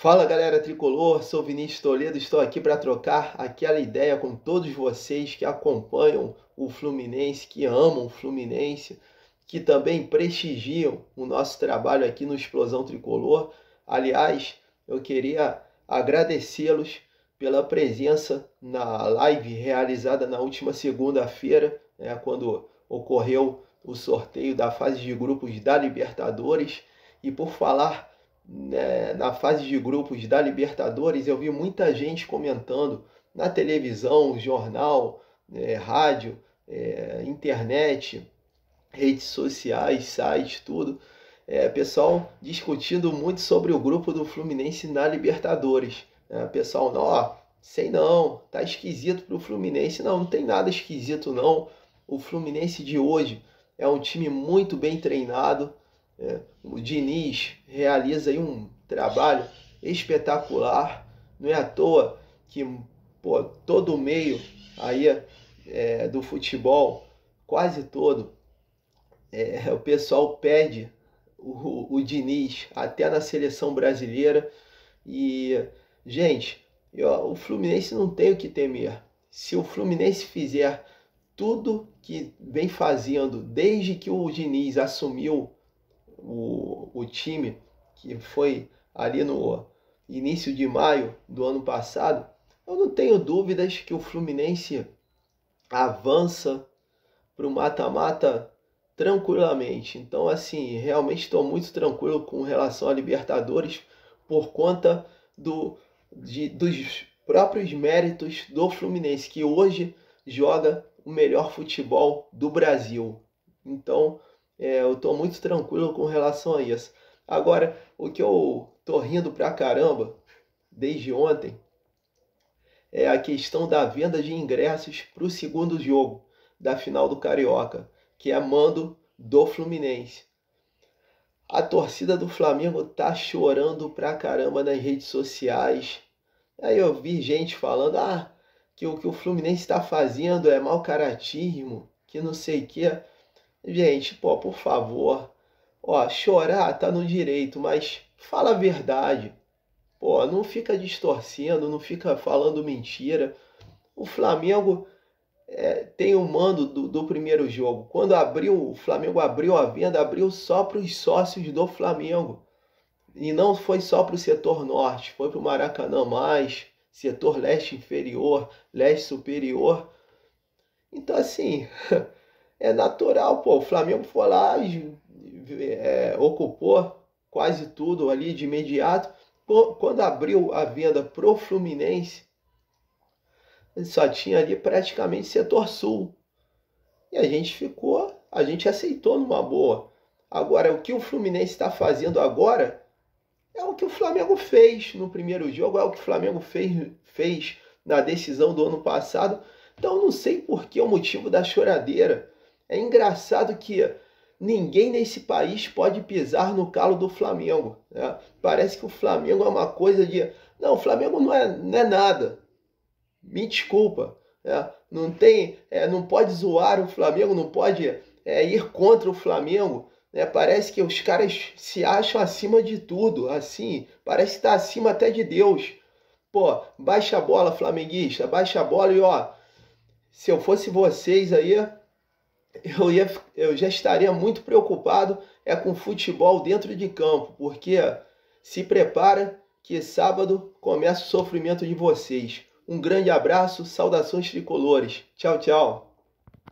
Fala galera tricolor, sou Vinícius Toledo, estou aqui para trocar aquela ideia com todos vocês que acompanham o Fluminense, que amam o Fluminense, que também prestigiam o nosso trabalho aqui no Explosão Tricolor. Aliás, eu queria agradecê-los pela presença na live realizada na última segunda-feira, né, quando ocorreu o sorteio da fase de grupos da Libertadores. E por falar na fase de grupos da Libertadores, eu vi muita gente comentando na televisão, jornal, é, rádio, é, internet, redes sociais, sites, tudo. É, pessoal discutindo muito sobre o grupo do Fluminense na Libertadores. É, pessoal, não, ó, sei não, tá esquisito pro Fluminense. Não, não tem nada esquisito não. O Fluminense de hoje é um time muito bem treinado, é, o Diniz realiza aí um trabalho espetacular. Não é à toa que pô, todo o meio aí é, do futebol, quase todo, é, o pessoal pede o, o Diniz até na seleção brasileira. E, gente, eu, o Fluminense não tem o que temer. Se o Fluminense fizer tudo que vem fazendo desde que o Diniz assumiu o, o time, que foi ali no início de maio do ano passado, eu não tenho dúvidas que o Fluminense avança para o mata-mata tranquilamente. Então, assim, realmente estou muito tranquilo com relação a Libertadores por conta do, de, dos próprios méritos do Fluminense, que hoje joga o melhor futebol do Brasil. Então, é, eu estou muito tranquilo com relação a isso. Agora, o que eu tô rindo pra caramba desde ontem é a questão da venda de ingressos para o segundo jogo da final do Carioca, que é mando do Fluminense. A torcida do Flamengo tá chorando pra caramba nas redes sociais. Aí eu vi gente falando ah, que o que o Fluminense está fazendo é mau caratismo, que não sei o que. Gente, pô, por favor. Ó, chorar tá no direito, mas fala a verdade. Pô, não fica distorcendo, não fica falando mentira. O Flamengo é, tem o mando do, do, primeiro jogo. Quando abriu, o Flamengo abriu a venda, abriu só para os sócios do Flamengo. E não foi só para o setor norte, foi para o Maracanã mais, setor leste inferior, leste superior. Então, assim, é natural, pô. O Flamengo foi lá é, ocupou quase tudo ali de imediato. Quando abriu a venda pro Fluminense, só tinha ali praticamente setor sul. E a gente ficou, a gente aceitou numa boa. Agora, o que o Fluminense está fazendo agora é o que o Flamengo fez no primeiro jogo, é o que o Flamengo fez, fez na decisão do ano passado. Então, não sei por que o motivo da choradeira. É engraçado que ninguém nesse país pode pisar no calo do Flamengo. Né? Parece que o Flamengo é uma coisa de. Não, o Flamengo não é, não é nada. Me desculpa. Né? Não tem, é, não pode zoar o Flamengo, não pode é, ir contra o Flamengo. Né? Parece que os caras se acham acima de tudo, assim, parece que está acima até de Deus. Pô, baixa a bola, flamenguista, baixa a bola e ó, se eu fosse vocês aí, eu, ia, eu já estaria muito preocupado é com futebol dentro de campo, porque se prepara que sábado começa o sofrimento de vocês. Um grande abraço, saudações tricolores. Tchau, tchau.